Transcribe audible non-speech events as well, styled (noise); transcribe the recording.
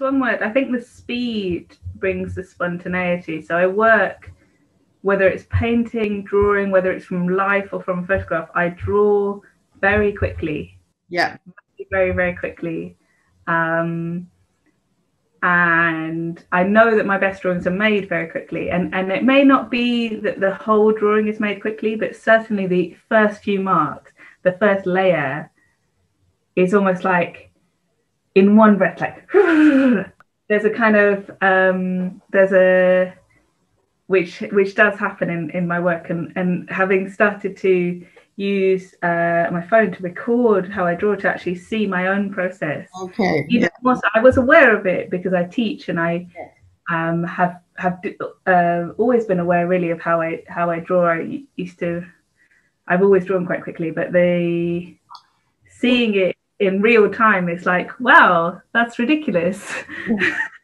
one word. I think the speed brings the spontaneity. So I work, whether it's painting, drawing, whether it's from life or from a photograph, I draw very quickly. Yeah. Very, very quickly. Um, and I know that my best drawings are made very quickly. And, and it may not be that the whole drawing is made quickly, but certainly the first few marks, the first layer is almost like in one breath, like (laughs) there's a kind of um, there's a which which does happen in, in my work and, and having started to use uh, my phone to record how I draw to actually see my own process. Okay. Even yeah. more so, I was aware of it because I teach and I um, have have uh, always been aware really of how I how I draw. I used to I've always drawn quite quickly, but the seeing it in real time it's like wow that's ridiculous (laughs)